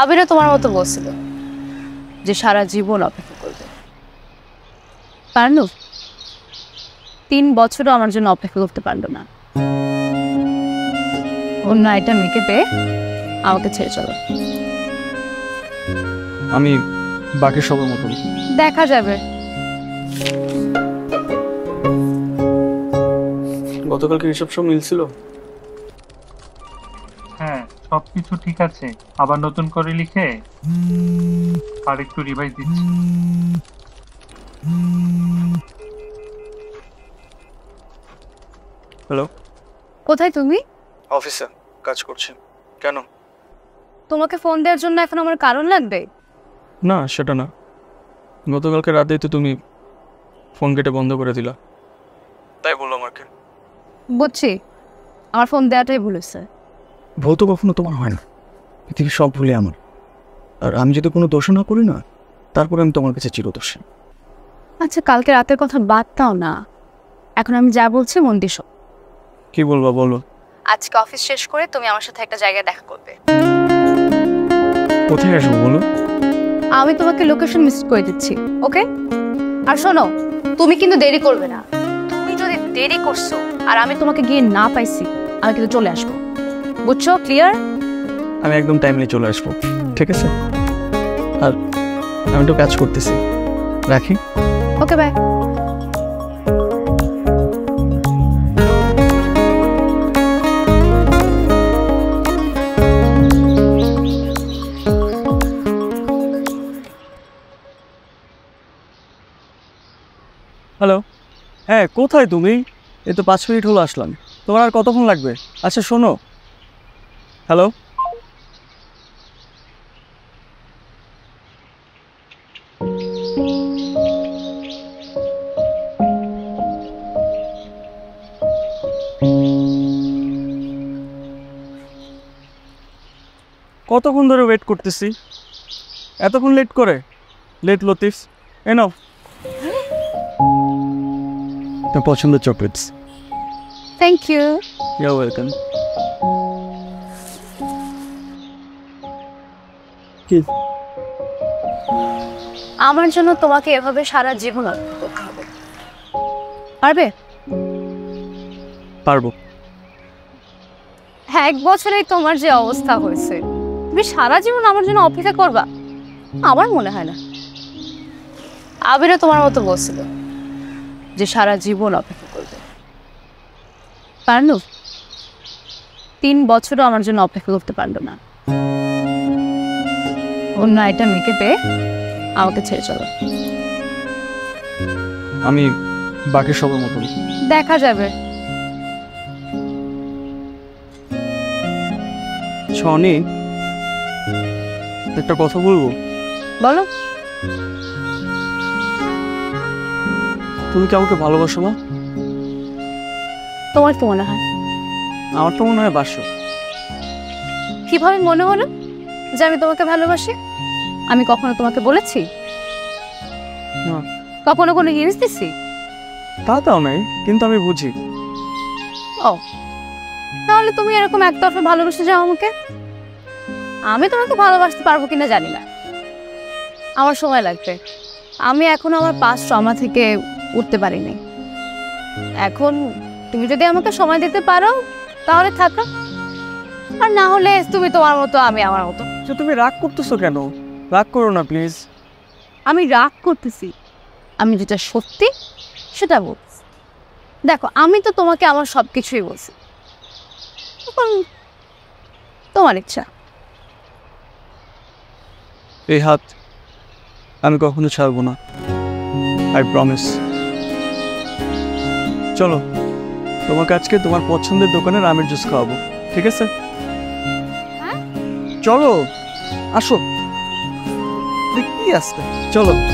আবিরও তোমার মতো বলছিল যে সারা জীবন অপেক্ষা করবে। পারল তিন বছরও আমার জন্য অপেক্ষা করতে পারল না। অন্য একটা মেয়েকে পেয়ে আমাকে ছেড়ে চলো। আমি বাকি সবার মতো। দেখা যাবে। গতকালকে হিসাব সব মিলছিল? সবকিছু ঠিক আছে। আবার নতুন করে লিখে আর একটু রিভাইজ দিচ্ছি। হ্যালো কোথায় তুমি? অফিসে কাজ করছি। কেন? তোমাকে ফোন দেওয়ার জন্য এখন আমার কারণ লাগবে? না সেটা না। গতকালকে রাতেই তো তুমি ফোন কেটে বন্ধ করে দিলা। তাই বলল আমাকে বুঝছি। আমার ফোন দেওয়াটাই ভুল হয়েছে। ভুল তো কখনো তোমার হয় না। পৃথিবীর সব ভুলে আমার আর আমি যদি কোনো দোষ না করি না তারপরে আমি তোমার কাছে চিরদোষী। আচ্ছা কালকে রাতের কথা বাদ দাও না। এখন আমি যা বলছি মন শোনো। কি বলব বলো? আজকে অফিস শেষ করে তুমি আমার সাথে একটা জায়গায় দেখা করবে। কোথায় আসব বলো? আমি তোমাকে লোকেশন মিস করে দিচ্ছি ওকে আর শোনো তুমি কিন্তু দেরি করবে না। তুমি যদি দেরি করছ আর আমি তোমাকে গিয়ে না পাইছি আমি কিন্তু চলে আসব। বুঝছ? ক্লিয়ার আমি একদম টাইমলি চলে আসব ঠিক আছে? আর আমি একটু কাজ করতেছি। রাখি? ওকে বাই হ্যালো হ্যাঁ কোথায় তুমি? এই তো পাঁচ মিনিট হলো আসলাম। তোমার আর কতক্ষণ লাগবে? আচ্ছা শোনো। হ্যালো কতক্ষণ ধরে ওয়েট করতেছি? এতক্ষণ লেট করে? লেট লতিফ। এ নাও। তোমার পছন্দের chocolates thank you you welcome কি আমার জন্য তোমাকে এভাবে সারা জীবন অপেক্ষা করতে হবে পারবে? পারব। হ্যাঁ এক বছরেই তোমার যে অবস্থা হয়েছে তুমি সারা জীবন আমার জন্য অপেক্ষা করবা? আমার মনে হয় না। আবিরও তোমার মতো বলছিল যে সারা জীবন অপেক্ষা করবে। পারল তিন বছরও আমার জন্য অপেক্ষা করতে পারল না। অন্য একটা মেয়েকে পেয়ে আমাকে ছেড়ে চলো। আমি বাকি সবার মতো দেখা যাবে। ছনি একটা কথা বলব? বলো। তুমি কি আমাকে ভালোবাসো না? তোমার তো মনে হয়? আমার তো মনে হয় বাসো। কীভাবে মনে হলো যে আমি তোমাকে ভালোবাসি? আমি কখনো তোমাকে বলেছি? না। কখনো কোনো জিনিস দিছি? তা তাও নাই কিন্তু আমি বুঝি। ও তাহলে তুমি এরকম একতরফা ভালোবেসে যাও আমাকে। আমি তোমাকে ভালোবাসতে পারব কিনা জানি না। আমার সময় লাগবে। আমি এখন আমার পাস ট্রমা থেকে উঠতে পারিনি। এখন তুমি যদি আমাকে সময় দিতে পারো তাহলে থাকো। আর না হলে তুমি তোমার মতো আমি আমার মতো। যে তুমি রাগ করতেছো কেন? রাগ করো না প্লিজ আমি রাগ করতেছি। আমি যেটা সত্যি সেটা বলছি। দেখো আমি তো তোমাকে আমার সব কিছুই বলছি তোমার ইচ্ছা। এই হাত আমি কখনো ছাড়বো না। আই প্রমিস চলো তোমাকে আজকে তোমার পছন্দের দোকানের আমের জুস খাওয়াবো ঠিক আছে? হ্যাঁ? চলো আসো। কি আসতে চলো।